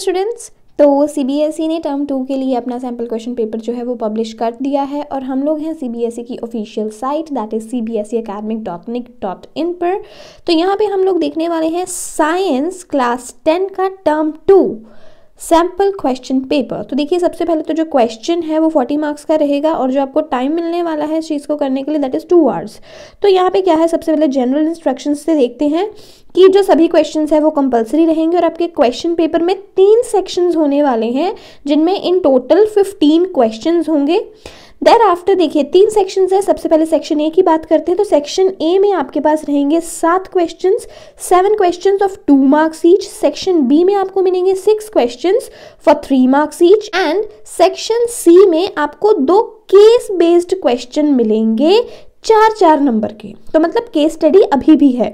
Students तो C e ने term two के लिए अपना सैंपल क्वेश्चन पेपर जो है वो पब्लिश कर दिया है और हम लोग हैं सी e की official site that is C B S E academic dot nic dot in पर। तो यहाँ पे हम लोग देखने वाले हैं साइंस क्लास टेन का term two sample question paper तो देखिए, सबसे पहले तो जो क्वेश्चन है, वो फोर्टी मार्क्स का रहेगा और जो आपको टाइम मिलने वाला है इस चीज़ को करने के लिए दैट इज़ टू आवर्स तो यहाँ पे क्या है, सबसे पहले जनरल इंस्ट्रक्शन से देखते हैं कि जो सभी क्वेश्चन है, वो कंपलसरी रहेंगे और आपके क्वेश्चन पेपर में तीन सेक्शंस होने वाले हैं, जिनमें इन टोटल फिफ्टीन क्वेश्चन होंगे। देर आफ्टर देखिए, तीन सेक्शन है। सबसे पहले सेक्शन ए की बात करते हैं तो सेक्शन ए में आपके पास रहेंगे सात question seven question of two marks each section B में आपको मिलेंगे six question for three marks each and section C में आपको दो केस बेस्ड क्वेश्चन मिलेंगे चार चार नंबर के। तो मतलब केस स्टडी अभी भी है।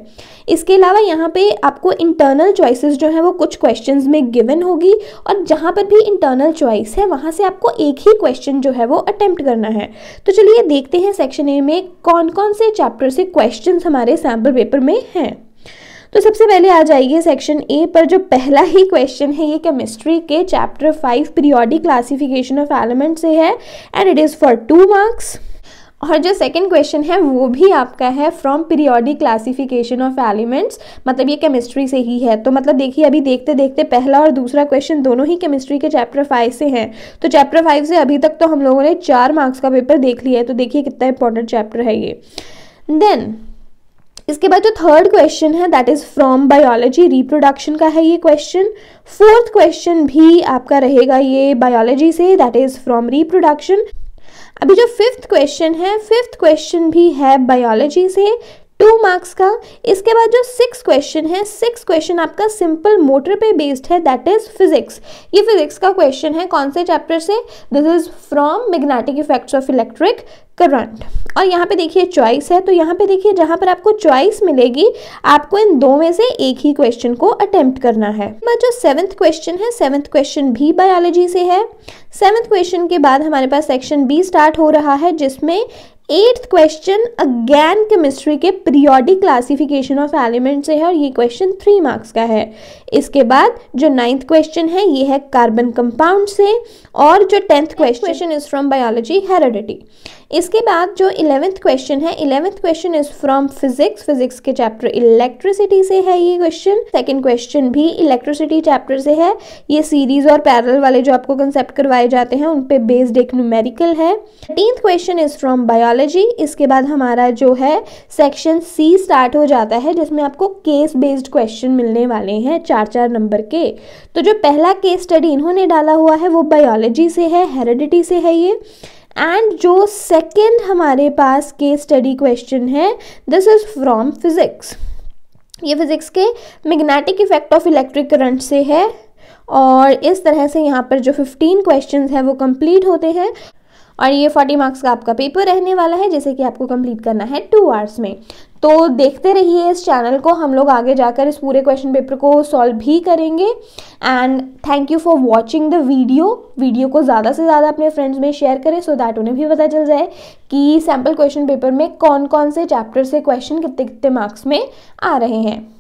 इसके अलावा यहाँ पे आपको इंटरनल चॉइसेस जो है वो कुछ क्वेश्चंस में गिवन होगी और जहाँ पर भी इंटरनल चॉइस है, वहाँ से आपको एक ही क्वेश्चन जो है वो अटेम्प्ट करना है। तो चलिए देखते हैं सेक्शन ए में कौन कौन से चैप्टर से क्वेश्चन हमारे सैंपल पेपर में हैं। तो सबसे पहले आ जाइए सेक्शन ए पर, जो पहला ही क्वेश्चन है, ये केमिस्ट्री के chapter five periodic classification of element से है and it is for two marks और जो सेकंड क्वेश्चन है, वो भी आपका है from periodic classification of elements मतलब ये केमिस्ट्री से ही है। तो मतलब देखिए, अभी देखते देखते पहला और दूसरा क्वेश्चन दोनों ही केमिस्ट्री के चैप्टर फाइव से हैं। तो चैप्टर फाइव से अभी तक तो हम लोगों ने चार मार्क्स का पेपर देख लिया है। तो देखिए कितना इंपॉर्टेंट चैप्टर है ये। देन इसके बाद जो थर्ड क्वेश्चन है that is from biology reproduction का है ये क्वेश्चन फोर्थ क्वेश्चन भी आपका रहेगा ये biology say that is from reproduction अभी जो फिफ्थ क्वेश्चन है फिफ्थ क्वेश्चन भी है बायोलॉजी से। टू मार्क्स का। इसके बाद जो सिक्स क्वेश्चन है सिक्स क्वेश्चन आपका सिंपल मोटर पे बेस्ड है दैट इज़ फिजिक्स ये फिजिक्स का क्वेश्चन है, कौन से चैप्टर से? This is from magnetic effects of electric current और यहाँ पे देखिए चॉइस है तो यहाँ पे देखिए जहाँ पर आपको चॉइस मिलेगी, आपको इन दो में से एक ही क्वेश्चन को अटेम्प्ट करना है। बट जो सेवन्थ क्वेश्चन है सेवन्थ क्वेश्चन भी बायोलॉजी से है। सेवन्थ क्वेश्चन के बाद हमारे पास सेक्शन बी स्टार्ट हो रहा है, जिसमें एट्थ क्वेश्चन अगैन केमिस्ट्री के पीरियोडिक क्लासिफिकेशन ऑफ़ एलिमेंट से है और ये क्वेश्चन थ्री मार्क्स का है। इसके बाद जो नाइन्थ क्वेश्चन है ये है कार्बन कंपाउंड से और जो tenth question is from biology heredity इसके बाद जो इलेवेंथ क्वेश्चन है eleventh question is from physics physics के चैप्टर इलेक्ट्रिसिटी से है ये क्वेश्चन सेकेंड क्वेश्चन भी इलेक्ट्रिसिटी चैप्टर से है। ये सीरीज़ और पैरल वाले जो आपको कंसेप्ट करवाए जाते हैं उन पे बेस्ड एक न्यूमेरिकल है। Thirteenth question is from biology इसके बाद हमारा जो है सेक्शन सी स्टार्ट हो जाता है, जिसमें आपको केस बेस्ड क्वेश्चन मिलने वाले हैं चार चार नंबर के। तो जो पहला केस स्टडी इन्होंने डाला हुआ है, वो बायोलॉजी से है हेरिडिटी से है ये। एंड जो सेकेंड हमारे पास के स्टडी क्वेश्चन है दिस इज़ फ्रॉम फिजिक्स ये फिजिक्स के magnetic effect of electric current से है। और इस तरह से यहाँ पर जो 15 क्वेश्चंस हैं, वो कंप्लीट होते हैं। और ये 40 मार्क्स का आपका पेपर रहने वाला है, जैसे कि आपको कंप्लीट करना है टू आवर्स में। तो देखते रहिए इस चैनल को, हम लोग आगे जाकर इस पूरे क्वेश्चन पेपर को सॉल्व भी करेंगे। And thank you for watching the video video को ज़्यादा से ज़्यादा अपने फ्रेंड्स में शेयर करें सो दैट उन्हें भी पता चल जाए कि सैंपल क्वेश्चन पेपर में कौन कौन से चैप्टर से क्वेश्चन कितने कितने मार्क्स में आ रहे हैं।